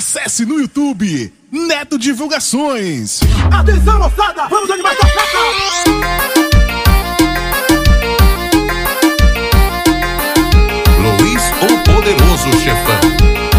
Acesse no YouTube Neto Divulgações. Atenção, moçada! Vamos animar essa festa! Luiz, o poderoso chefão.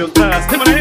feel fast. Him and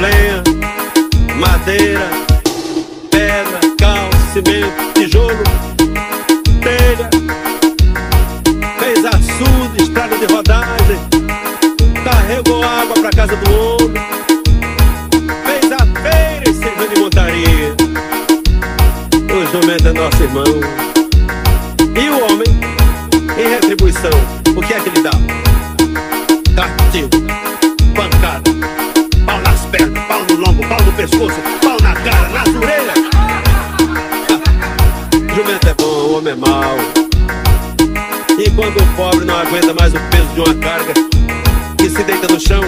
Lenha, madeira, pedra, cal, cimento, tijolo, telha. Fez açude, estrada de rodagem carregou água pra casa do homem, fez a feira e serviu de montaria. O jumento é nosso irmão. E o homem, em retribuição, aguenta mais o peso de uma carga, que se deita no chão,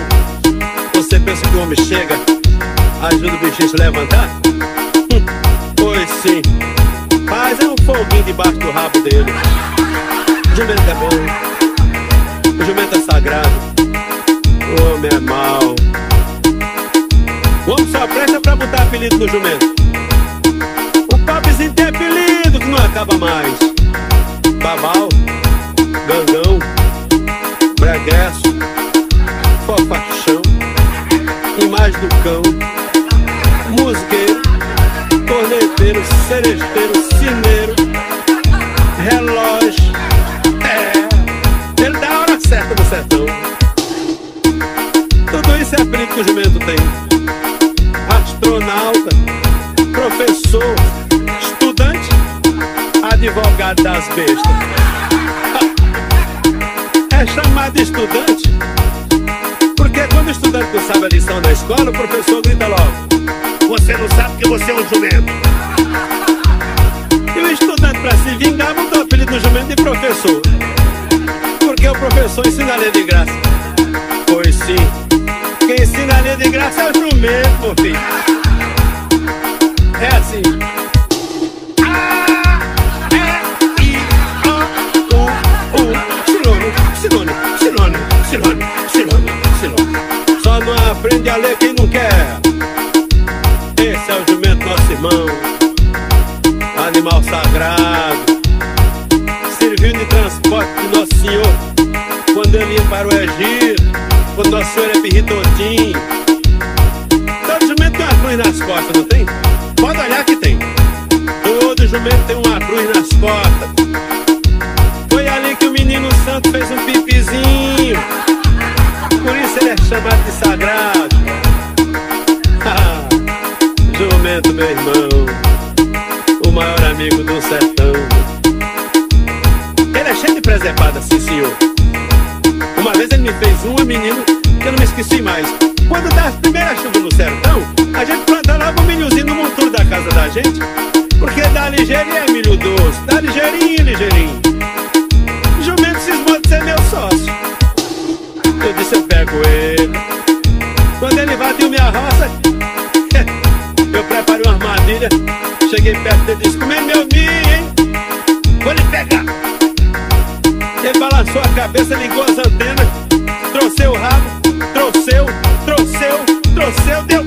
você pensa que o homem chega, ajuda o bichinho a se levantar? Hum, pois sim, mas é um foguinho debaixo do rabo dele. O jumento é bom, o jumento é sagrado, o homem é mau. O homem só presta pra botar apelido no jumento. O pobrezinho tem apelido que não acaba mais. Bestas. É chamado estudante porque quando o estudante não sabe a lição da escola, o professor grita logo: Você não sabe que você é um jumento. E o estudante, para se vingar, botou o apelido do jumento de professor. Porque o professor ensina a ler de graça. Pois sim, quem ensina a ler de graça é o jumento, filho. Aprende a ler quem não quer. Esse é o jumento nosso irmão. Animal sagrado. Serviu de transporte de Nosso Senhor. Quando ele ia para o Egito. Quando Nosso Senhor é birritotinho. Todo jumento tem uma cruz nas costas, não tem? Pode olhar que tem. Todo jumento tem uma cruz nas costas. Foi ali que o menino santo fez um pipizinho. Chamado de sagrado. Jumento, meu irmão. O maior amigo do sertão. Ele é cheio de presepada, sim senhor. Uma vez ele me fez uma, menino, que eu não me esqueci mais. Quando dá as primeiras chuvas no sertão, a gente planta logo um milhozinho no monturo da casa da gente. Porque dá ligeirinho é milho doce, dá ligeirinho, ligeirinho. Quando ele invadiu minha roça, eu preparei uma armadilha. Cheguei perto dele e disse, como é meu milho, hein? Vou lhe pegar. Ele balançou a cabeça, ligou as antenas, trouxeu o rabo, trouxeu, trouxeu, trouxeu, deu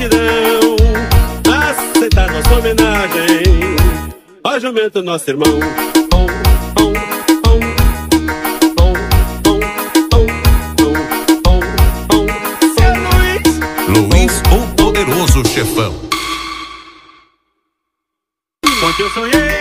gratidão aceitar nossa homenagem Ó jumento nosso irmão. Luiz, o poderoso chefão. Ontem eu sonhei.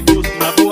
de Deus na boca.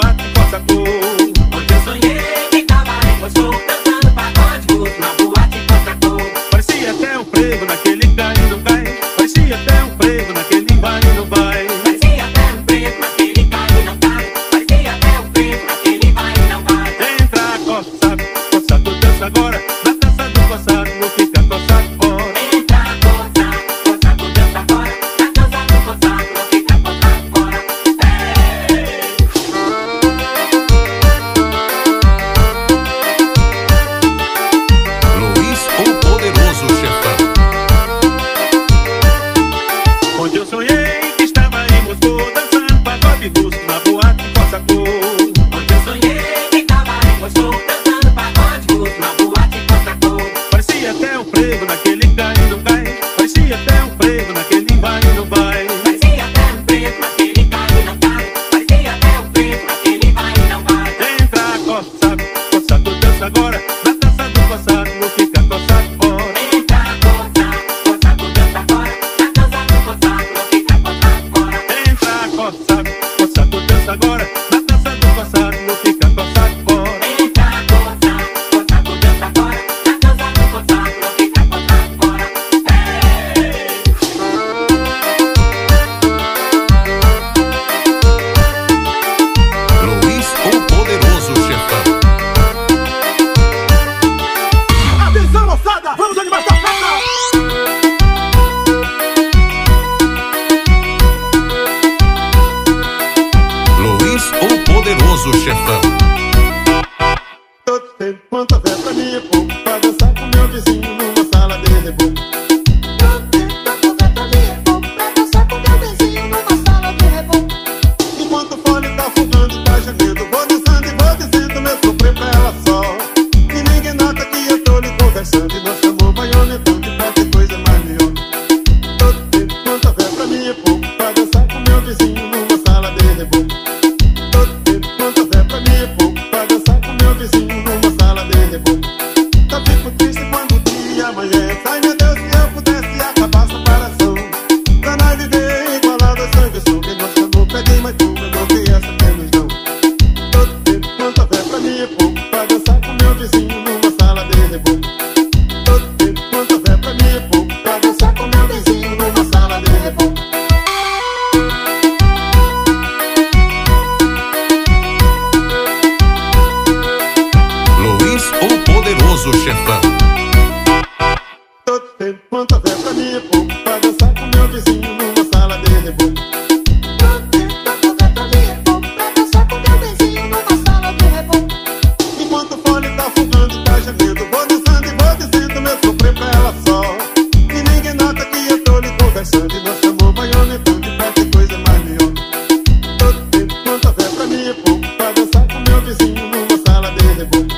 life.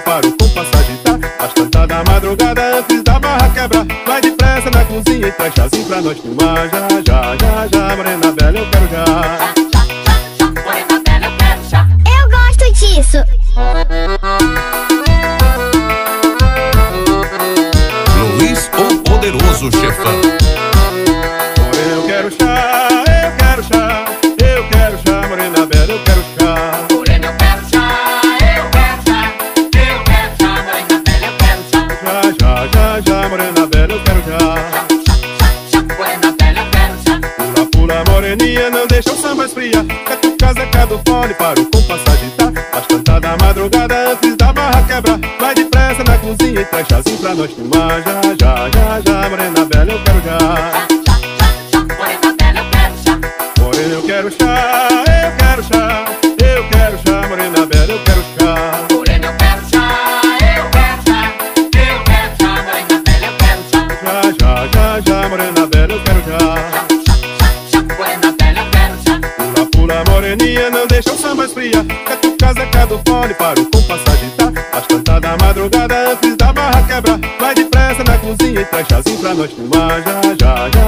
vale para o compasso agitar tá? Às tantas da madrugada antes da barra quebrar. Vai depressa na cozinha e traz chazinho pra nós fumar, Já, já, já, já, morena bela eu quero já. nós tem mais, já, já, já, já. Chazinho pra nós fumar Já, já, já,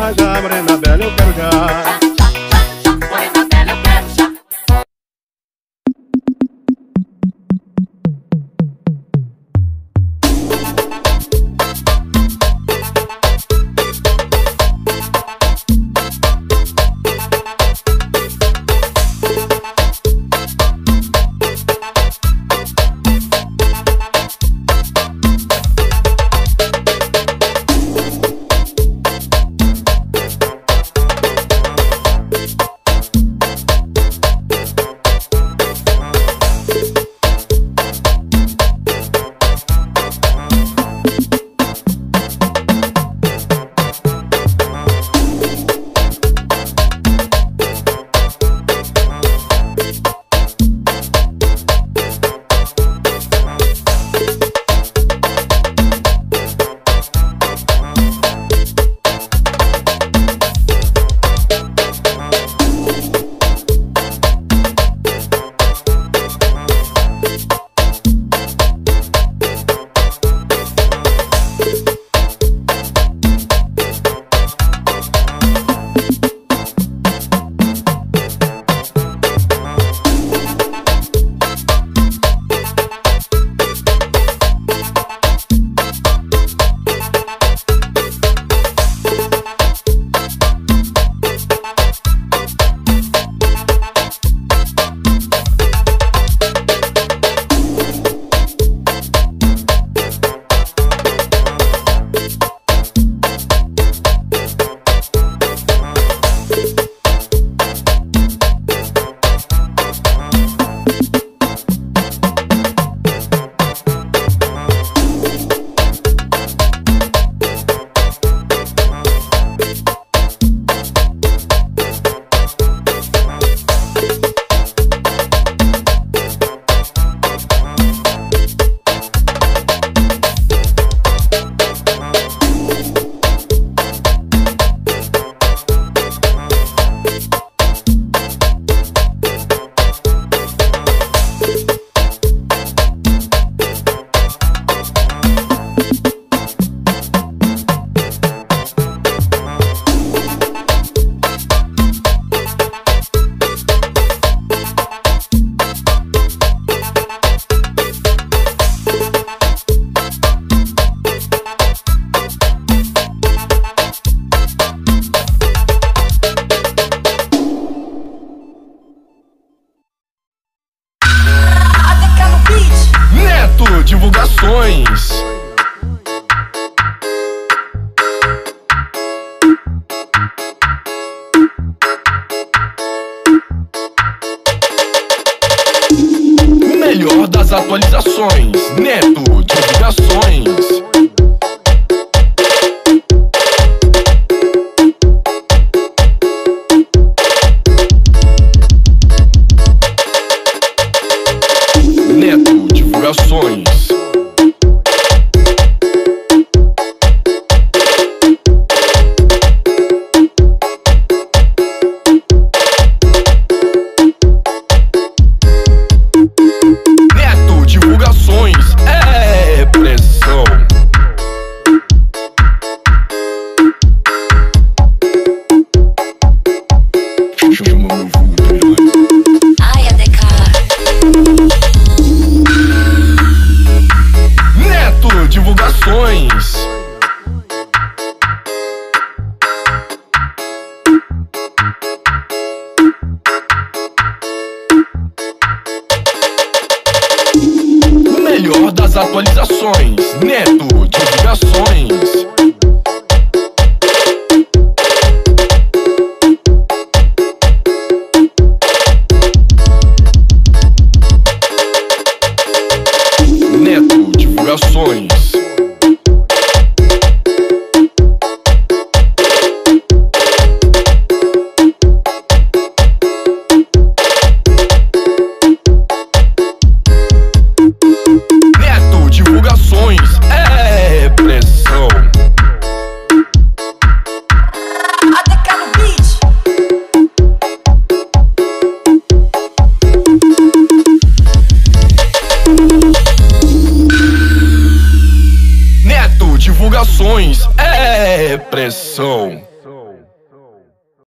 atualizações. Neto Divulgações.